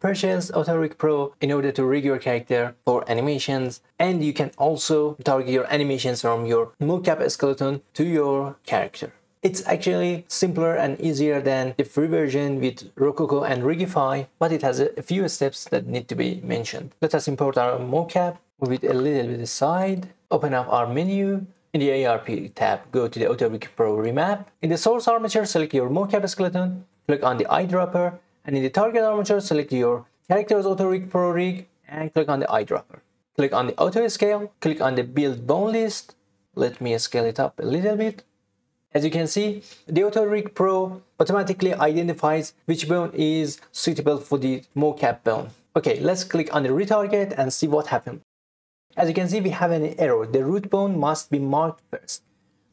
purchase AutoRig Pro in order to rig your character for animations and you can also target your animations from your mocap skeleton to your character. It's actually simpler and easier than the free version with Rokoko and Rigify, but it has a few steps that need to be mentioned. Let us import our mocap, move it a little bit aside, open up our menu, in the ARP tab, go to the AutoRig Pro remap. In the source armature, select your mocap skeleton, click on the eyedropper, and in the target armature, select your character's AutoRig Pro rig, and click on the eyedropper. Click on the auto scale, click on the build bone list. Let me scale it up a little bit. As you can see, the AutoRig Pro automatically identifies which bone is suitable for the mocap bone. Okay, let's click on the retarget and see what happens. As you can see, we have an error. The root bone must be marked first.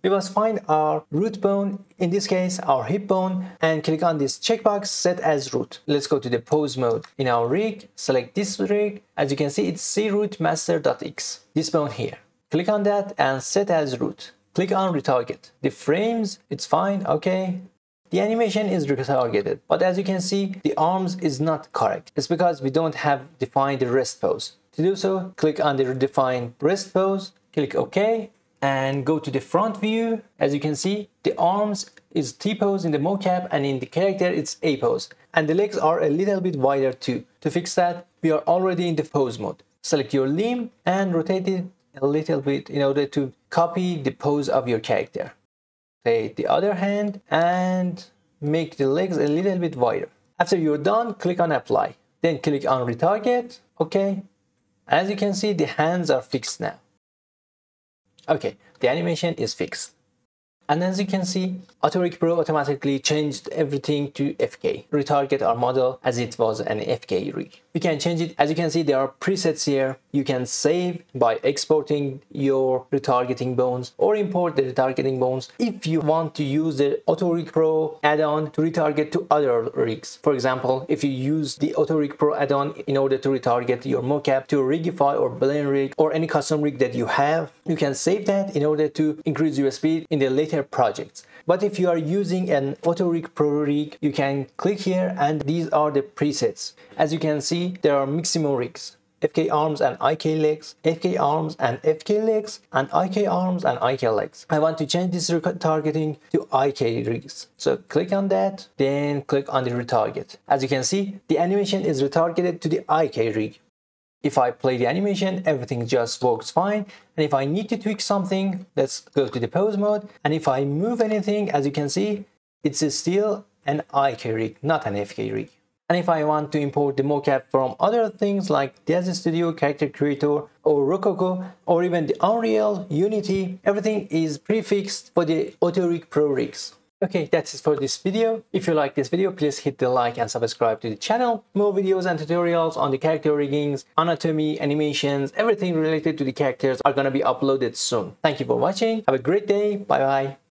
We must find our root bone, in this case our hip bone, and click on this checkbox set as root. Let's go to the pose mode. In our rig, select this rig. As you can see, it's crootmaster.x, this bone here. Click on that and set as root. Click on retarget. The frames, it's fine, okay. The animation is retargeted, but as you can see, the arms is not correct. It's because we don't have defined the rest pose. To do so, click on the redefine rest pose, click OK, and go to the front view. As you can see, the arms is T-pose in the mocap and in the character it's A-pose. And the legs are a little bit wider too. To fix that, we are already in the pose mode. Select your limb and rotate it a little bit in order to copy the pose of your character. Take the other hand and make the legs a little bit wider. After you're done, click on apply. Then click on retarget, okay. As you can see, the hands are fixed now. Okay, the animation is fixed. And as you can see, AutoRig Pro automatically changed everything to FK, retarget our model as it was an FK rig. You can change it, as you can see there are presets here. You can save by exporting your retargeting bones or import the retargeting bones if you want to use the AutoRig Pro add-on to retarget to other rigs. For example, if you use the AutoRig Pro add-on in order to retarget your mocap to Rigify or BlenRig or any custom rig that you have, you can save that in order to increase your speed in the later projects. But if you are using an AutoRig Pro rig, you can click here and these are the presets. As you can see, there are Mixamo rigs. FK arms and IK legs, FK arms and FK legs, and IK arms and IK legs. I want to change this targeting to IK rigs. So click on that, then click on the retarget. As you can see, the animation is retargeted to the IK rig. If I play the animation, everything just works fine. And if I need to tweak something, let's go to the pose mode. And if I move anything, as you can see, it's still an IK rig, not an FK rig. And if I want to import the mocap from other things like Daz Studio, Character Creator, or Rokoko, or even the Unreal, Unity, everything is prefixed for the AutoRig Pro rigs. Okay, that's it for this video. If you like this video, please hit the like and subscribe to the channel. More videos and tutorials on the character riggings, anatomy, animations, everything related to the characters are gonna be uploaded soon. Thank you for watching. Have a great day. Bye bye.